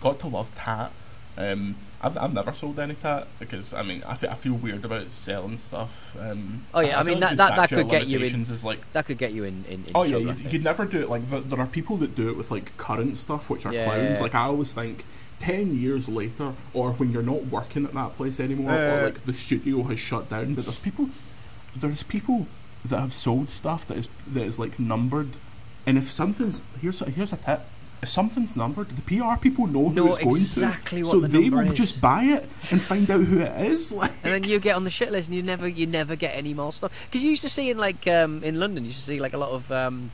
got to love tat um, I've, I've never sold any tat because I mean I, f- I feel weird about selling stuff. Um, oh yeah, I, I mean that, that, that could get you in. Is like, that could get you in. in, in oh yeah, you, would never do it. Like the, there are people that do it with like current stuff, which are yeah, clowns. Like I always think 10 years later or when you're not working at that place anymore uh, or like the studio has shut down but there's people there's people that have sold stuff that is that is like numbered, and if something's here's a, here's a tip. If something's numbered, the PR people know who know it's going exactly to, what so the they will is. just buy it and find out who it is. Like, and then you get on the shit list, and you never, you never get any more stuff. Because you used to see in like um, in London, you used to see like a lot of, um,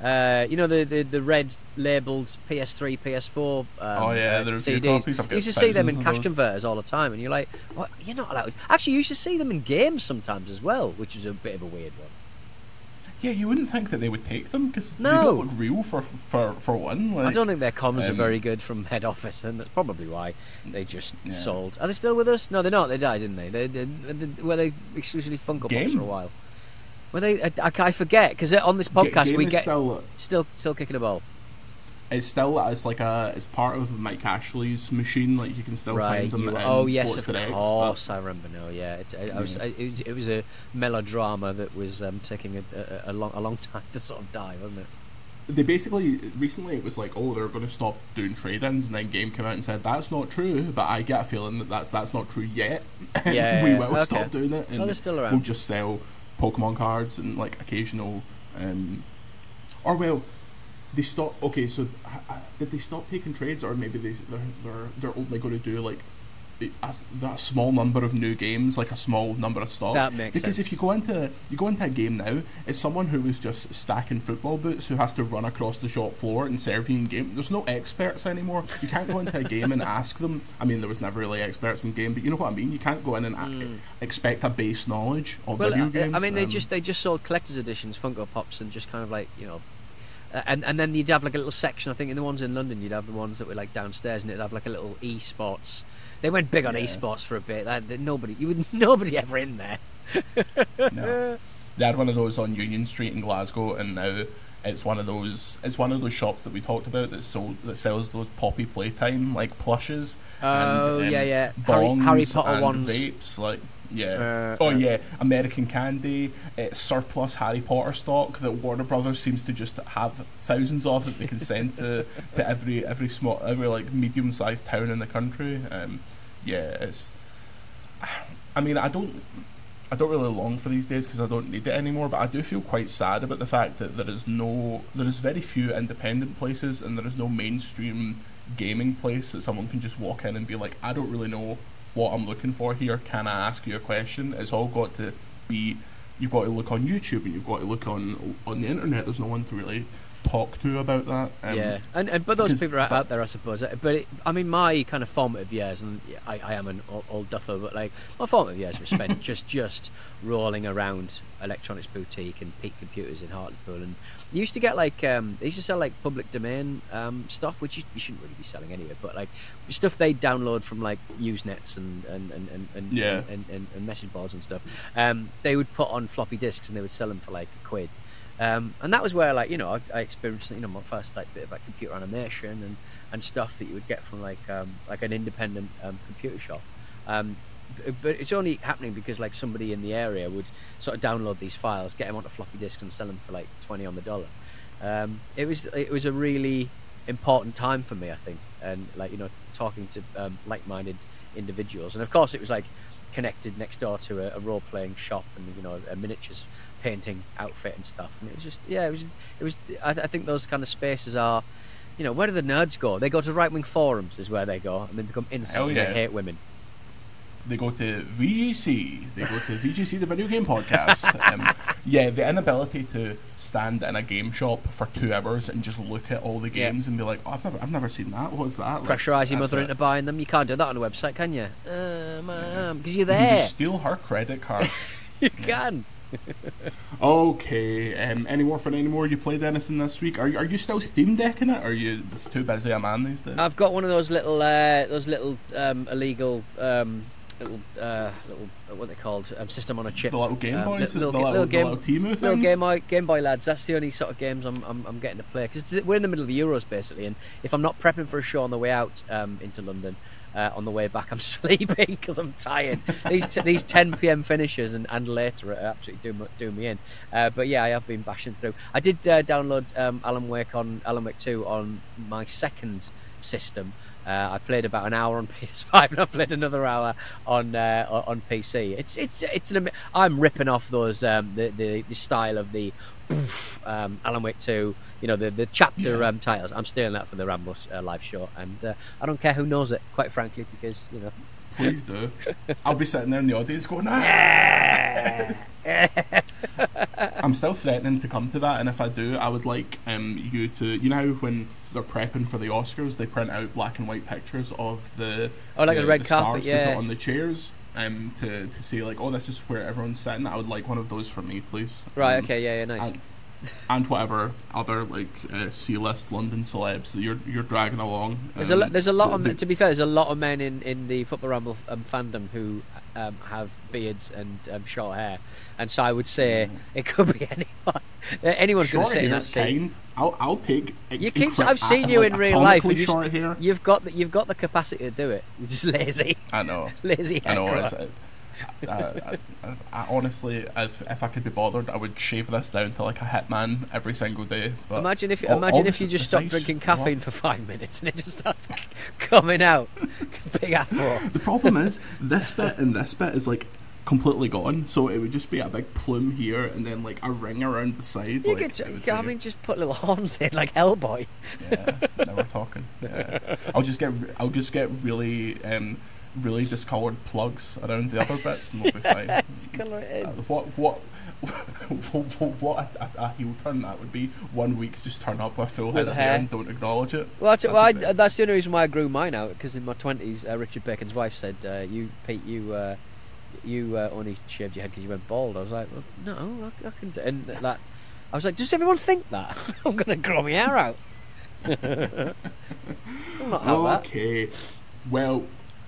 uh, you know, the, the the red labelled PS3, PS4 um, Oh, yeah, uh, the review CDs. copies. You used to see them in cash those. converters all the time, and you're like, what? You're not allowed. Actually, you used to see them in games sometimes as well, which is a bit of a weird one. yeah, you wouldn't think that they would take them because they don't look real for for for one. Like, I don't think their comms are um, very good from head office, and that's probably why they just Yeah. sold. Are they still with us? No, they're not. They died, didn't they? they, they, they were they exclusively Funko Pops for a while? Were they? I, I, forget because on this podcast we get still still still kicking a ball. it's still it's like a it's part of Mike Ashley's machine. Like you can still Right. find them you- oh yes, Sports of Direct, but- course. I remember now. Yeah, it's, I, I was, Yeah. It, was, it was a melodrama that was um, taking a, a, a long a long time to sort of die, wasn't it? they basically recently it was like oh they're going to stop doing trade-ins and then game came out and said that's not true but i get a feeling that that's that's not true yet Yeah, we will okay. stop doing it and they're still around. we'll just sell pokemon cards and like occasional um or well they stop okay so uh, did they stop taking trades or maybe they, they're, they're they're only going to do like that small number of new games like a small number of stock That makes sense. because sense. if you go into you go into a game now it's someone who was just stacking football boots who has to run across the shop floor and serve you in game there's no experts anymore you can't go into a game and ask them I mean there was never really experts in game but you know what I mean you can't go in and a- expect a base knowledge of Hmm. Well, video games I mean, they um, just they just sold collector's editions, Funko Pops, and just kind of like you know, and and then you'd have like a little section. I think in the ones in London, you'd have the ones that were like downstairs, and it'd have like a little esports. They went big on Yeah. esports for a bit. That, that nobody, you would nobody ever in there. No. They had one of those on Union Street in Glasgow, and now it's one of those. It's one of those shops that we talked about that sold that sells those Poppy Playtime like plushes. Oh, and, yeah, um, yeah. Harry- bongs Harry Potter and ones. Vapes, like yeah. Uh, oh uh, yeah, American Candy, uh, surplus Harry Potter stock that Warner Brothers seems to just have thousands of that they can send to, to every every small every like medium sized town in the country. Um, yeah, it's. I mean, I don't. I don't really long for these days because I don't need it anymore. But I do feel quite sad about the fact that there is no, there is very few independent places, and there is no mainstream gaming place that someone can just walk in and be like, I don't really know what I'm looking for here. Can I ask you a question? It's all got to be. You've got to look on YouTube and you've got to look on on the internet. There's no one to really talk to about that. Um, yeah, and, and but those people are out, there, I suppose. Uh, But it, I mean, my kind of formative years, and I, I am an old, old duffer, but like my formative years were spent just just rolling around electronics boutique and peak computers in Hartlepool, and you used to get like um, they used to sell like public domain um, stuff, which you, you shouldn't really be selling anyway, but like stuff they download from like Usenets and and and and, and, Yeah. and, and, and message boards and stuff. Um, they would put on floppy disks and they would sell them for like a quid. Um, and that was where, like, you know, I, I experienced, you know, my first like bit of like computer animation and, and stuff that you would get from like um, like an independent um, computer shop. Um, but it's only happening because like somebody in the area would sort of download these files, get them onto floppy disks, and sell them for like twenty on the dollar. Um, it was it was a really important time for me, I think, and like you know, talking to um, like-minded individuals, and of course, it was like connected next door to a, a role-playing shop and you know a miniatures painting outfit and stuff. And it was just yeah, it was it was. I, I think those kind of spaces are. You know, where do the nerds go? They go to right wing forums, is where they go, and they become incels Hell and they hate women. they go to VGC. They go to VGC, the video game podcast. Um, yeah, the inability to stand in a game shop for two hours and just look at all the Yeah. games and be like, oh, I've never, I've never seen that. What's that? Like, Pressurize your mother it. into buying them. You can't do that on a website, can you? Uh, because you're You can there. just steal her credit card. You can. okay. Um, any more for any more? You played anything this week? Are you, are you still Steam decking it? Or are you too busy a man these days? I've got one of those little, uh, those little um, illegal, um, little, uh, little, what are they called? Um, system on a chip. the little Game Um, Boys, li- the, little, little, little the game, little Temu things. little Game Boy, Game Boy lads. That's the only sort of games I'm, I'm, I'm getting to play because we're in the middle of the Euros basically, and if I'm not prepping for a show on the way out um, into London. Uh, on the way back, I'm sleeping because I'm tired. These t- these 10 p.m. finishes and, and later are absolutely doing, doing me in. Uh, but yeah, I have been bashing through. I did uh, download um, Alan Wake on Alan Wake 2 on my second system. Uh, I played about an hour on PS5 and I played another hour on uh, on PC. It's it's it's an I'm ripping off those um, the, the, the style of the um, Alan Wake 2, you know the the chapter yeah. um, titles. I'm stealing that for the Ramble uh, live show, and uh, I don't care who knows it, quite frankly, because you know. Please do. I'll be sitting there in the audience going, ah! I'm still threatening to come to that, and if I do, I would like um, you to. You know when they're prepping for the Oscars, they print out black and white pictures of the oh, like the, a red the carpet, stars yeah, on the chairs. Um, to, to say like, oh, this is where everyone's sitting. I would like one of those for me, please. Right. Um, okay. Yeah. Yeah. Nice. And, and whatever other like uh, C-list London celebs that you're you're dragging along. Um, there's a there's a lot of to be fair, there's a lot of men in, in the football ramble um, fandom who um, have beards and um, short hair, and so I would say mm. it could be anyone. Anyone's going to sit in that seat. I'll, I'll take. You keep. I've seen you like in real life. Hair. You've got the, you've got the capacity to do it. You're just lazy. I know. lazy. I know. I, I, I, honestly, if, if I could be bothered, I would shave this down to like a hitman every single day. But imagine if all, imagine all if you just stopped drinking caffeine for five minutes and it just starts coming out, big afro. The problem is this bit and this bit is like completely gone, so it would just be a big plume here and then like a ring around the side. You like, could, I mean, just put little horns in like Hellboy. Yeah, now we're talking. Yeah. I'll just get, I'll just get really. Um, really discoloured plugs around the other bits, and we'll be fine. uh, what what what a, a, a, heel turn that would be? One week just turn up with a full head of hair and don't acknowledge it. Well, that's, well I, that's the only reason why I grew mine out because in my twenties, uh, Richard Bacon's wife said, uh, "You Pete, you." Uh, you uh, only shaved your head because you went bald. I was like, well, no, I, I can do and that. I was like, does everyone think that? I'm going to grow my hair out. okay. Well,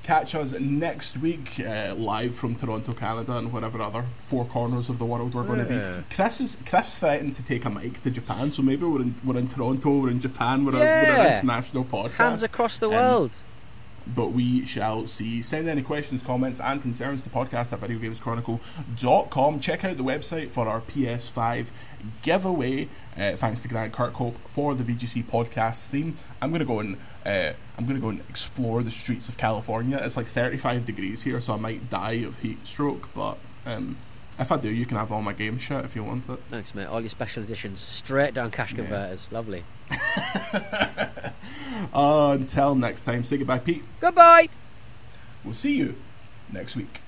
Catch us next week uh, live from Toronto, Canada, and whatever other four corners of the world we're going to be. Chris is Chris threatened to take a mic to Japan, so maybe we're in we're in Toronto, we're in Japan, we're, yeah. a, we're an international podcast. Hands across the um, world. But we shall see. Send any questions, comments, and concerns to podcast at videogameschronicle.com. Check out the website for our PS5 giveaway. Uh, thanks to Grant Kirkhope for the VGC podcast theme. I'm going to go and uh, I'm going to go and explore the streets of California. It's like 35 degrees here, so I might die of heat stroke. But um, if I do, you can have all my game shit if you want it. Thanks, mate. All your special editions straight down cash converters. Yeah. Lovely. uh, until next time, say goodbye, Pete. Goodbye. We'll see you next week.